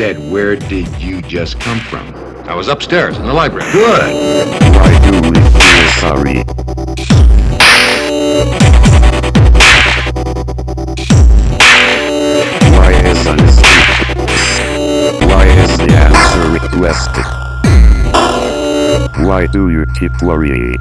Where did you just come from? I was upstairs in the library. Good. Why do we feel sorry? Why is honesty? Why is the answer requested? Why do you keep worrying?